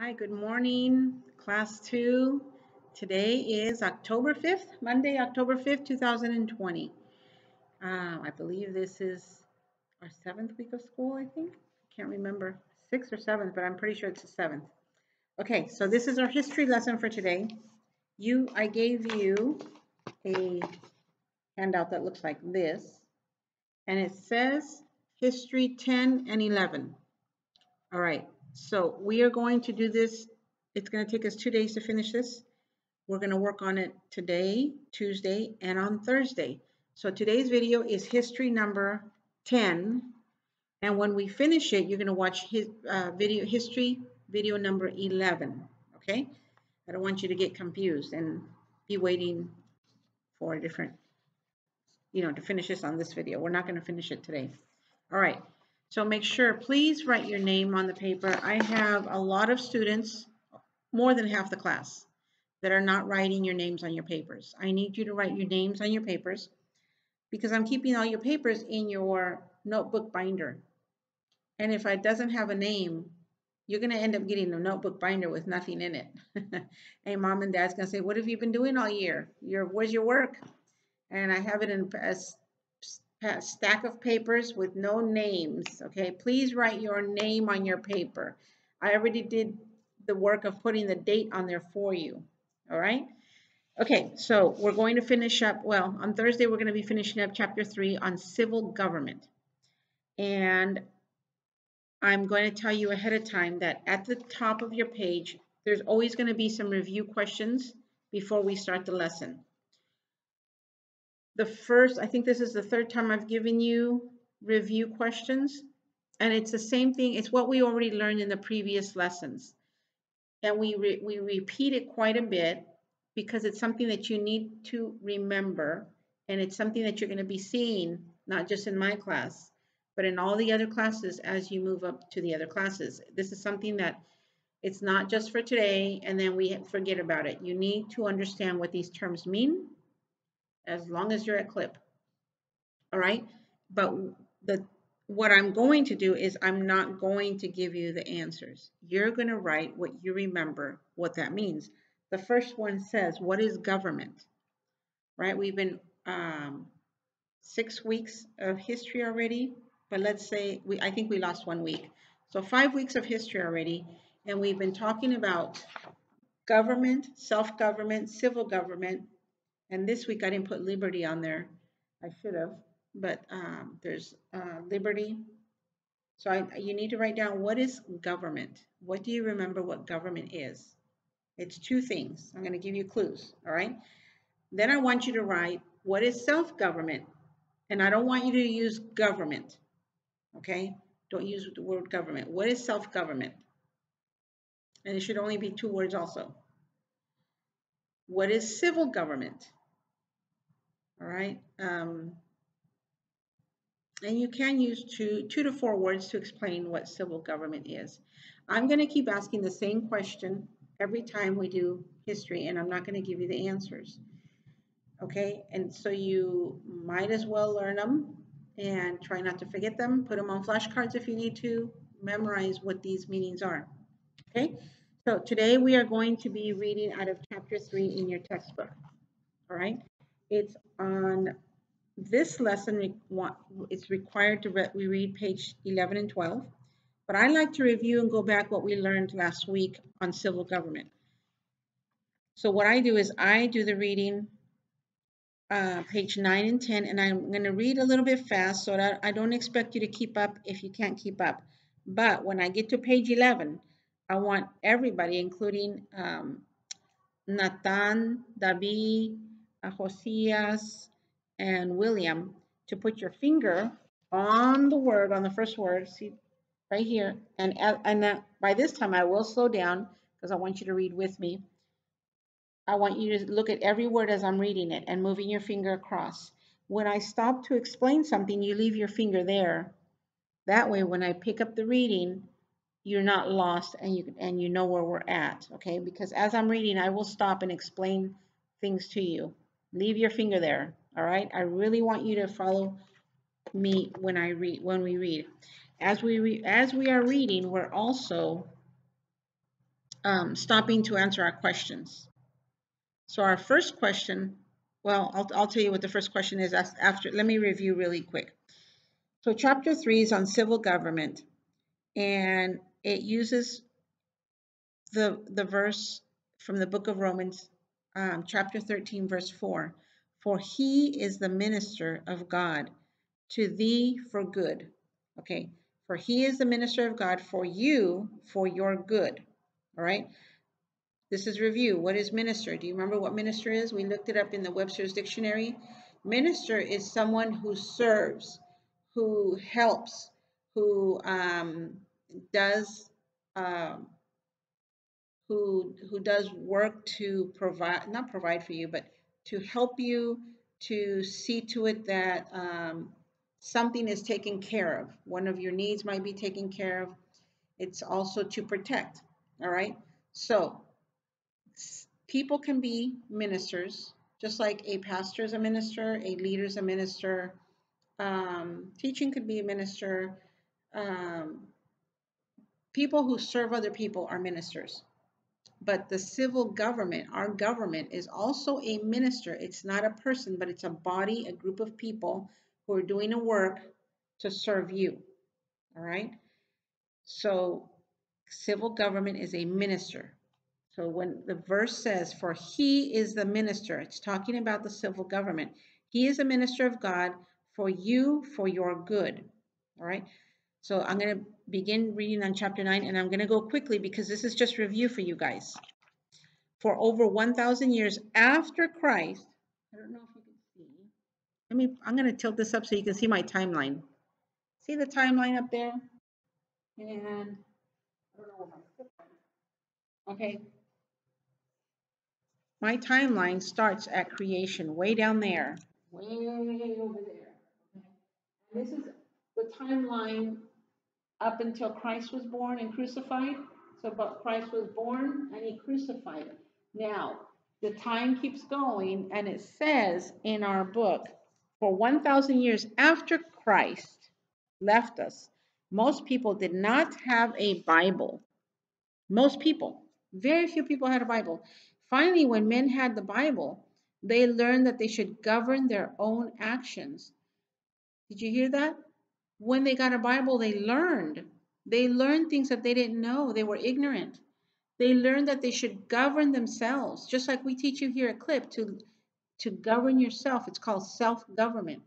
Hi, good morning, class two. Today is October 5th, Monday, October 5th, 2020. Uh, I believe this is our seventh week of school, I think. I can't remember, sixth or seventh, but I'm pretty sure it's the seventh. Okay, so this is our history lesson for today. You, I gave you a handout that looks like this, and it says History 10 and 11. All right, so we are going to do this. It's going to take us two days to finish this. We're going to work on it today, Tuesday, and on Thursday. So today's video is history number 10. And when we finish it, you're going to watch his uh, video history video number 11. Okay? I don't want you to get confused and be waiting for a different, you know, to finish this on this video. We're not going to finish it today. All right. So make sure, please write your name on the paper. I have a lot of students, more than half the class, that are not writing your names on your papers. I need you to write your names on your papers because I'm keeping all your papers in your notebook binder. And if it doesn't have a name, you're going to end up getting a notebook binder with nothing in it. hey, mom and dad's going to say, what have you been doing all year? Your, where's your work? And I have it in a stack of papers with no names. Okay, please write your name on your paper. I already did the work of putting the date on there for you. All right. Okay, so we're going to finish up, well, on Thursday we're going to be finishing up chapter 3 on civil government. And I'm going to tell you ahead of time that at the top of your page, there's always going to be some review questions before we start the lesson the first, I think this is the third time I've given you review questions. And it's the same thing. It's what we already learned in the previous lessons. And we, re we repeat it quite a bit because it's something that you need to remember. And it's something that you're going to be seeing, not just in my class, but in all the other classes as you move up to the other classes. This is something that it's not just for today and then we forget about it. You need to understand what these terms mean as long as you're at KLIP. All right. But the what I'm going to do is I'm not going to give you the answers. You're going to write what you remember, what that means. The first one says, what is government? Right? We've been um, six weeks of history already, but let's say, we I think we lost one week. So five weeks of history already, and we've been talking about government, self-government, civil government, and this week I didn't put liberty on there. I should have, but um, there's uh, liberty. So I, you need to write down what is government? What do you remember what government is? It's two things. I'm going to give you clues, all right? Then I want you to write what is self-government? And I don't want you to use government, okay? Don't use the word government. What is self-government? And it should only be two words also. What is civil government? All right? Um, and you can use two, two to four words to explain what civil government is. I'm going to keep asking the same question every time we do history, and I'm not going to give you the answers. Okay, and so you might as well learn them and try not to forget them. Put them on flashcards if you need to. Memorize what these meanings are. Okay, so today we are going to be reading out of chapter 3 in your textbook. All right, it's on this lesson, it's required to re we read page 11 and 12. But I like to review and go back what we learned last week on civil government. So what I do is I do the reading uh, page 9 and 10, and I'm going to read a little bit fast so that I don't expect you to keep up if you can't keep up. But when I get to page 11, I want everybody, including um, Nathan, David, Josias, and William to put your finger on the word, on the first word, see right here. And, uh, and that, by this time, I will slow down because I want you to read with me. I want you to look at every word as I'm reading it and moving your finger across. When I stop to explain something, you leave your finger there. That way, when I pick up the reading, you're not lost and you and you know where we're at, okay? Because as I'm reading, I will stop and explain things to you. Leave your finger there. All right. I really want you to follow me when I read when we read. As we re, as we are reading, we're also um, stopping to answer our questions. So our first question, well, I'll, I'll tell you what the first question is after, let me review really quick. So chapter three is on civil government and it uses the, the verse from the book of Romans, um, chapter 13, verse 4. For he is the minister of God to thee for good. Okay, for he is the minister of God for you for your good. All right. This is review. What is minister? Do you remember what minister is? We looked it up in the Webster's dictionary. Minister is someone who serves, who helps, who um, does um, who who does work to provide not provide for you, but to help you to see to it that um, something is taken care of. One of your needs might be taken care of. It's also to protect. All right. So people can be ministers, just like a pastor is a minister, a leader is a minister. Um, teaching could be a minister. Um, people who serve other people are ministers. But the civil government, our government, is also a minister. It's not a person, but it's a body, a group of people who are doing a work to serve you. All right? So, civil government is a minister. So, when the verse says, For he is the minister, it's talking about the civil government. He is a minister of God for you, for your good. All right? So, I'm going to begin reading on chapter 9, and I'm going to go quickly because this is just review for you guys. For over 1,000 years after Christ, I don't know if you can see. Let me, I'm going to tilt this up so you can see my timeline. See the timeline up there? And I don't know my Okay. My timeline starts at creation, way down there, way over there. Okay. And this is the timeline up until Christ was born and crucified. So, but Christ was born and he crucified. Now, the time keeps going, and it says in our book, for 1,000 years after Christ left us, most people did not have a Bible. Most people, very few people had a Bible. Finally, when men had the Bible, they learned that they should govern their own actions. Did you hear that? When they got a Bible, they learned. They learned things that they didn't know. They were ignorant. They learned that they should govern themselves, just like we teach you here at KLIP to, to govern yourself. It's called self government.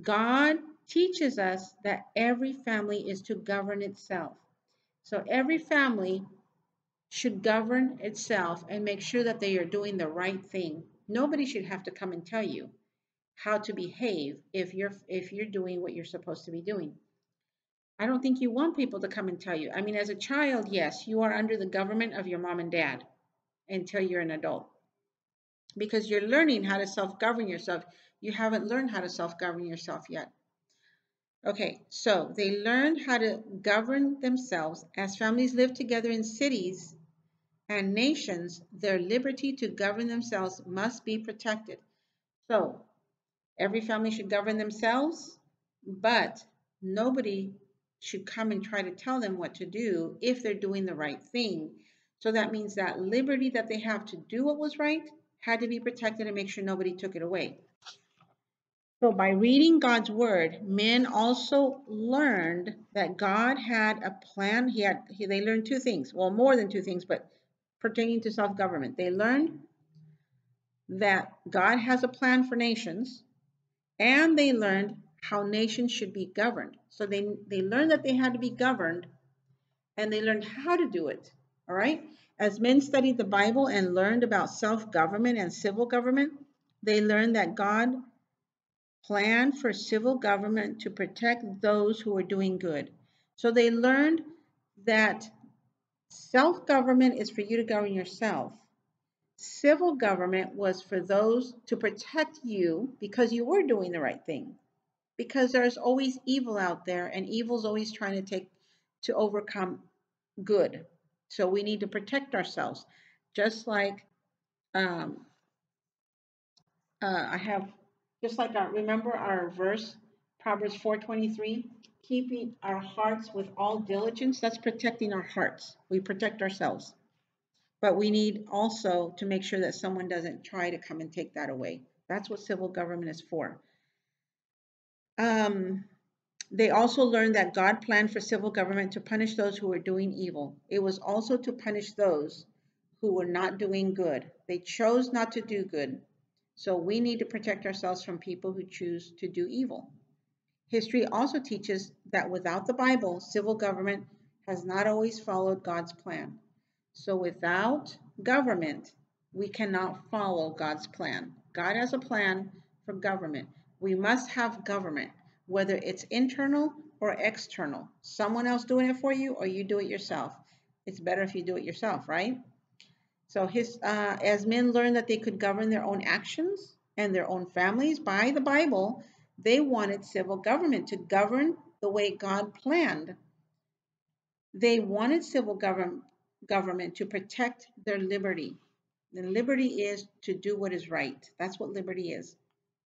God teaches us that every family is to govern itself. So every family should govern itself and make sure that they are doing the right thing. Nobody should have to come and tell you how to behave if you're if you're doing what you're supposed to be doing. I don't think you want people to come and tell you. I mean, as a child, yes, you are under the government of your mom and dad until you're an adult. Because you're learning how to self-govern yourself. You haven't learned how to self-govern yourself yet. Okay, so they learned how to govern themselves as families live together in cities and nations. Their liberty to govern themselves must be protected. So Every family should govern themselves, but nobody should come and try to tell them what to do if they're doing the right thing. So that means that liberty that they have to do what was right had to be protected and make sure nobody took it away. So by reading God's word, men also learned that God had a plan. He had he, they learned two things. Well, more than two things, but pertaining to self-government. They learned that God has a plan for nations and they learned how nations should be governed. So they, they learned that they had to be governed and they learned how to do it. All right. As men studied the Bible and learned about self government and civil government, they learned that God planned for civil government to protect those who were doing good. So they learned that self government is for you to govern yourself Civil government was for those to protect you because you were doing the right thing. Because there's always evil out there, and evil's always trying to take to overcome good. So we need to protect ourselves. Just like um, uh, I have, just like our, remember our verse, Proverbs 4:23. keeping our hearts with all diligence. That's protecting our hearts. We protect ourselves. But we need also to make sure that someone doesn't try to come and take that away. That's what civil government is for. Um, they also learned that God planned for civil government to punish those who were doing evil. It was also to punish those who were not doing good. They chose not to do good. So we need to protect ourselves from people who choose to do evil. History also teaches that without the Bible, civil government has not always followed God's plan. So without government, we cannot follow God's plan. God has a plan for government. We must have government, whether it's internal or external. Someone else doing it for you or you do it yourself. It's better if you do it yourself, right? So his, uh, as men learned that they could govern their own actions and their own families by the Bible, they wanted civil government to govern the way God planned. They wanted civil government government to protect their liberty. And liberty is to do what is right. That's what liberty is.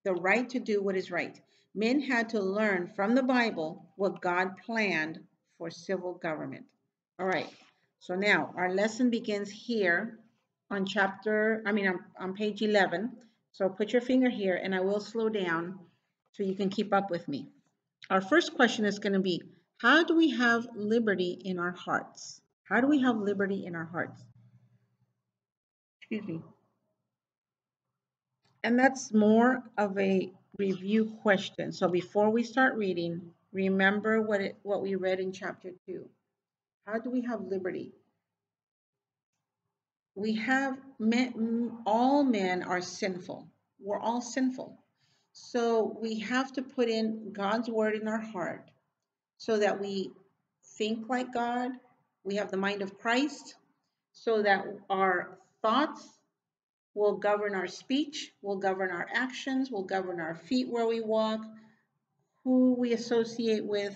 The right to do what is right. Men had to learn from the Bible what God planned for civil government. All right. So now our lesson begins here on chapter, I mean, on, on page 11. So put your finger here and I will slow down so you can keep up with me. Our first question is going to be, how do we have liberty in our hearts? How do we have liberty in our hearts? Excuse me. And that's more of a review question. So before we start reading, remember what it what we read in chapter 2. How do we have liberty? We have men, all men are sinful. We're all sinful. So we have to put in God's word in our heart so that we think like God, we have the mind of Christ, so that our thoughts will govern our speech, will govern our actions, will govern our feet where we walk, who we associate with.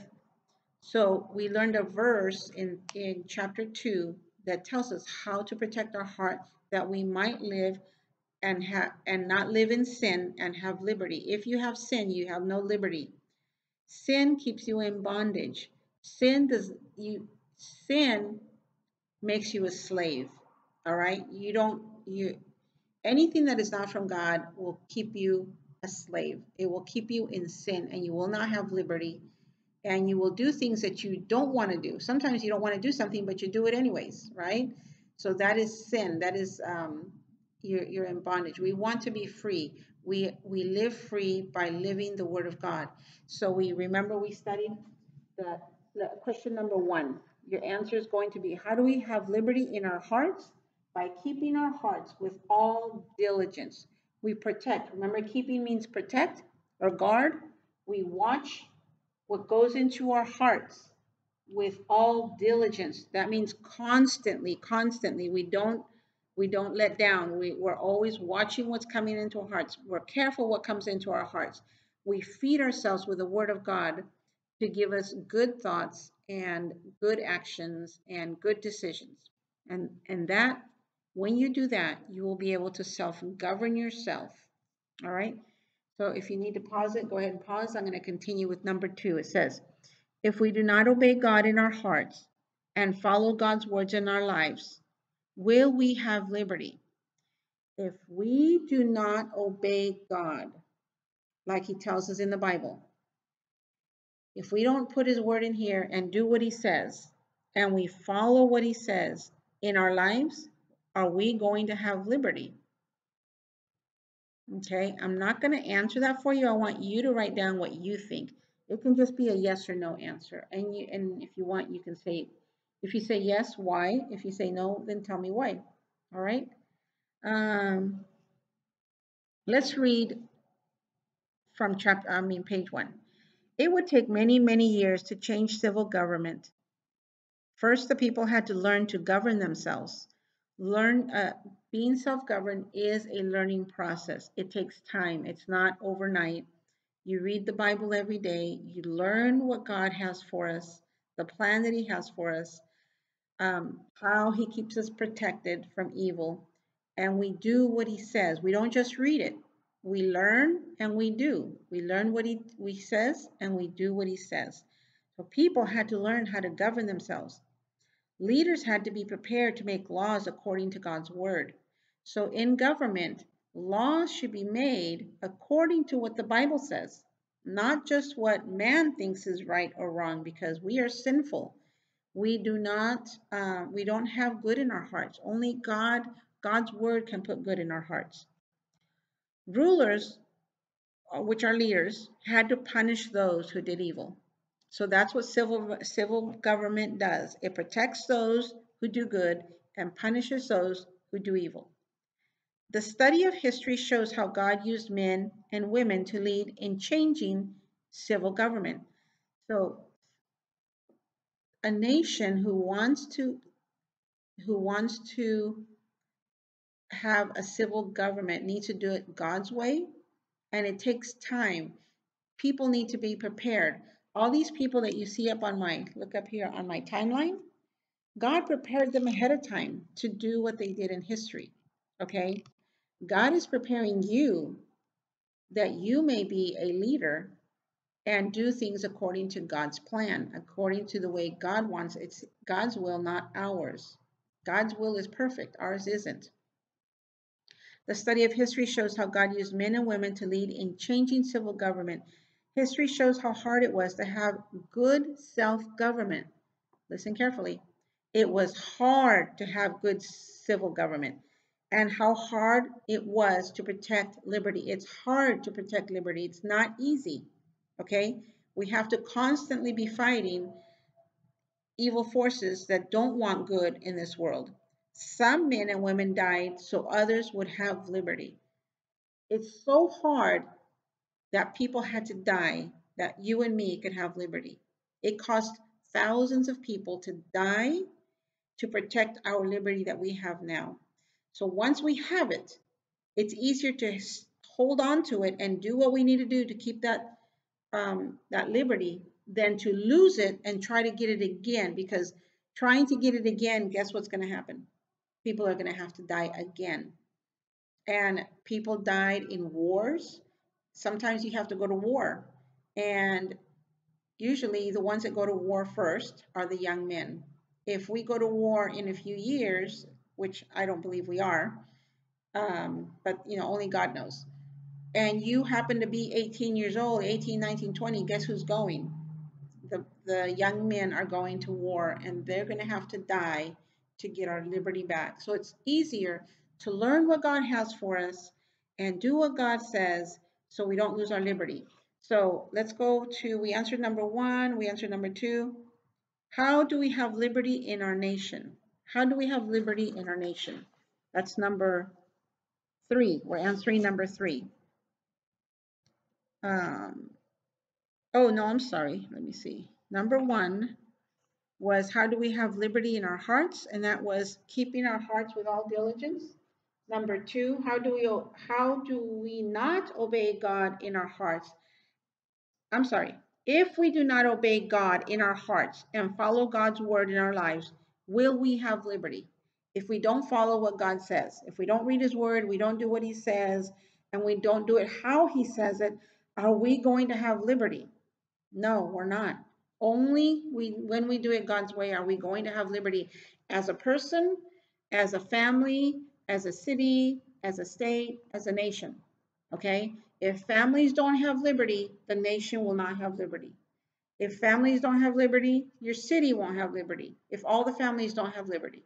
So we learned a verse in, in chapter 2 that tells us how to protect our heart that we might live and have and not live in sin and have liberty. If you have sin, you have no liberty. Sin keeps you in bondage. Sin does you sin makes you a slave. All right? You don't you anything that is not from God will keep you a slave. It will keep you in sin and you will not have liberty and you will do things that you don't want to do. Sometimes you don't want to do something but you do it anyways, right? So that is sin. That is um you're, you're in bondage. We want to be free. We, we live free by living the Word of God. So we remember we studied the, the question number one. Your answer is going to be how do we have liberty in our hearts? By keeping our hearts with all diligence. We protect. Remember, keeping means protect or guard. We watch what goes into our hearts with all diligence. That means constantly, constantly. We don't we don't let down. We, we're always watching what's coming into our hearts. We're careful what comes into our hearts. We feed ourselves with the Word of God to give us good thoughts and good actions and good decisions. And, and that, when you do that, you will be able to self govern yourself. All right. So if you need to pause it, go ahead and pause. I'm going to continue with number two. It says, If we do not obey God in our hearts and follow God's words in our lives, will we have liberty? If we do not obey God, like he tells us in the Bible, if we don't put his word in here and do what he says, and we follow what he says in our lives, are we going to have liberty? Okay, I'm not going to answer that for you. I want you to write down what you think. It can just be a yes or no answer. And you and if you want, you can say if you say yes, why? If you say no, then tell me why. All right. Um, let's read from chapter, I mean, page one. It would take many, many years to change civil government. First, the people had to learn to govern themselves. Learn, uh, being self-governed is a learning process. It takes time. It's not overnight. You read the Bible every day. You learn what God has for us, the plan that He has for us, um, how he keeps us protected from evil, and we do what he says. We don't just read it. We learn and we do. We learn what he, he says and we do what he says. So people had to learn how to govern themselves. Leaders had to be prepared to make laws according to God's word. So in government, laws should be made according to what the Bible says, not just what man thinks is right or wrong, because we are sinful. We do not, uh, we don't have good in our hearts. Only God, God's word can put good in our hearts. Rulers, uh, which are leaders, had to punish those who did evil. So that's what civil civil government does. It protects those who do good and punishes those who do evil. The study of history shows how God used men and women to lead in changing civil government. So a nation who wants to who wants to have a civil government needs to do it God's way and it takes time. People need to be prepared. All these people that you see up on my look up here on my timeline, God prepared them ahead of time to do what they did in history. Okay? God is preparing you that you may be a leader and do things according to God's plan, according to the way God wants. It's God's will, not ours. God's will is perfect, ours isn't. The study of history shows how God used men and women to lead in changing civil government. History shows how hard it was to have good self government. Listen carefully. It was hard to have good civil government and how hard it was to protect liberty. It's hard to protect liberty. It's not easy. Okay? We have to constantly be fighting evil forces that don't want good in this world. Some men and women died so others would have liberty. It's so hard that people had to die that you and me could have liberty. It cost thousands of people to die to protect our liberty that we have now. So once we have it, it's easier to hold on to it and do what we need to do to keep that um, that liberty than to lose it and try to get it again. Because trying to get it again, guess what's going to happen? People are going to have to die again. And people died in wars. Sometimes you have to go to war. And usually the ones that go to war first are the young men. If we go to war in a few years, which I don't believe we are, um, but you know, only God knows. And you happen to be 18 years old, 18, 19, 20, guess who's going? The, the young men are going to war and they're going to have to die to get our liberty back. So it's easier to learn what God has for us and do what God says so we don't lose our liberty. So let's go to, we answered number one, we answered number two. How do we have liberty in our nation? How do we have liberty in our nation? That's number three. We're answering number three. Um, oh, no, I'm sorry. Let me see. Number one was how do we have liberty in our hearts? And that was keeping our hearts with all diligence. Number two, how do we how do we not obey God in our hearts? I'm sorry. If we do not obey God in our hearts and follow God's word in our lives, will we have liberty? If we don't follow what God says, if we don't read his word, we don't do what he says, and we don't do it how he says it, are we going to have liberty? No, we're not. Only we when we do it God's way are we going to have liberty as a person, as a family, as a city, as a state, as a nation. Okay? If families don't have liberty, the nation will not have liberty. If families don't have liberty, your city won't have liberty. If all the families don't have liberty,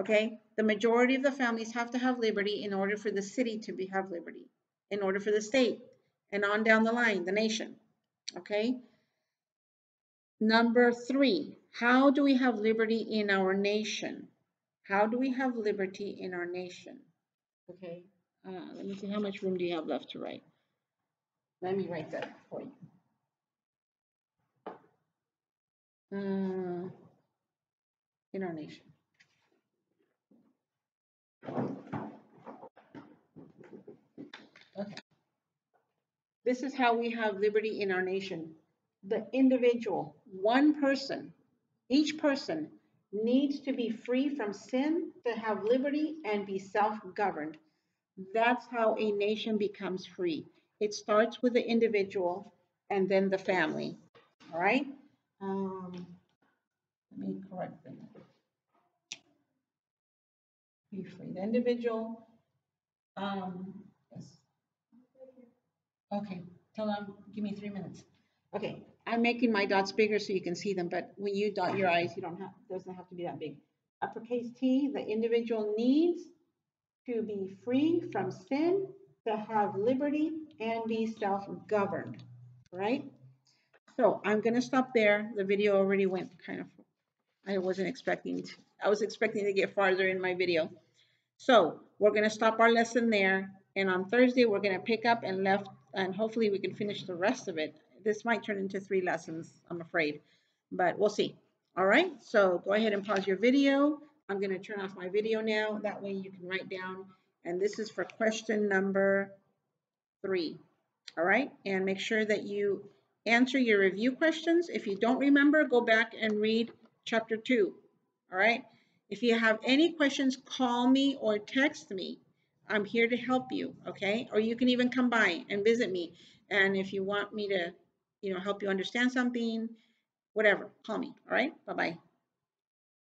okay? The majority of the families have to have liberty in order for the city to be, have liberty, in order for the state, and on down the line, the nation, okay? Number three, how do we have liberty in our nation? How do we have liberty in our nation? Okay, uh, let me see, how much room do you have left to write? Let me write that for you. uh, in our nation. Okay. This is how we have liberty in our nation. The individual, one person, each person needs to be free from sin to have liberty and be self-governed. That's how a nation becomes free. It starts with the individual and then the family. All right? Um, let me correct them. Be free, the individual, um, yes. Okay, tell them, give me three minutes. Okay, I'm making my dots bigger so you can see them, but when you dot your eyes, you don't have, doesn't have to be that big. Uppercase T, the individual needs to be free from sin, to have liberty, and be self-governed, right? So I'm gonna stop there. The video already went kind of, I wasn't expecting, to- I was expecting to get farther in my video. So we're gonna stop our lesson there, and on Thursday, we're gonna pick up and left, and hopefully we can finish the rest of it. This might turn into three lessons, I'm afraid, but we'll see. All right, so go ahead and pause your video. I'm gonna turn off my video now. That way you can write down, and this is for question number three. All right, and make sure that you answer your review questions. If you don't remember, go back and read chapter two. All right, if you have any questions, call me or text me. I'm here to help you, okay? Or you can even come by and visit me. And if you want me to, you know, help you understand something, whatever, call me, all right? Bye-bye.